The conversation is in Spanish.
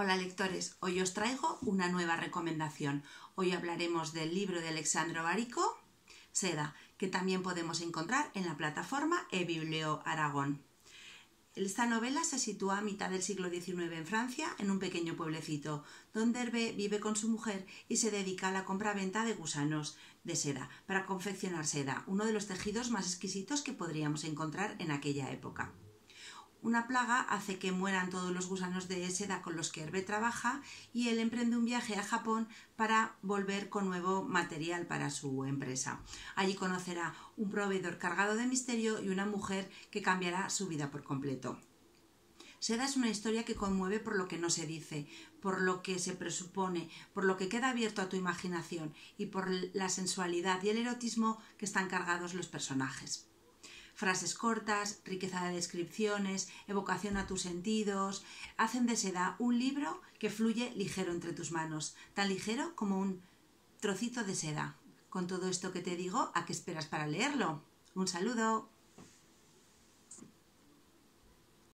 Hola lectores, hoy os traigo una nueva recomendación. Hoy hablaremos del libro de Alexandro Barico, Seda, que también podemos encontrar en la plataforma eBiblio Aragón. Esta novela se sitúa a mitad del siglo XIX en Francia, en un pequeño pueblecito, donde Hervé vive con su mujer y se dedica a la compra-venta de gusanos de seda para confeccionar seda, uno de los tejidos más exquisitos que podríamos encontrar en aquella época. Una plaga hace que mueran todos los gusanos de seda con los que Hervé trabaja y él emprende un viaje a Japón para volver con nuevo material para su empresa. Allí conocerá un proveedor cargado de misterio y una mujer que cambiará su vida por completo. Seda es una historia que conmueve por lo que no se dice, por lo que se presupone, por lo que queda abierto a tu imaginación y por la sensualidad y el erotismo que están cargados los personajes frases cortas, riqueza de descripciones, evocación a tus sentidos, hacen de seda un libro que fluye ligero entre tus manos, tan ligero como un trocito de seda. Con todo esto que te digo, ¿a qué esperas para leerlo? Un saludo.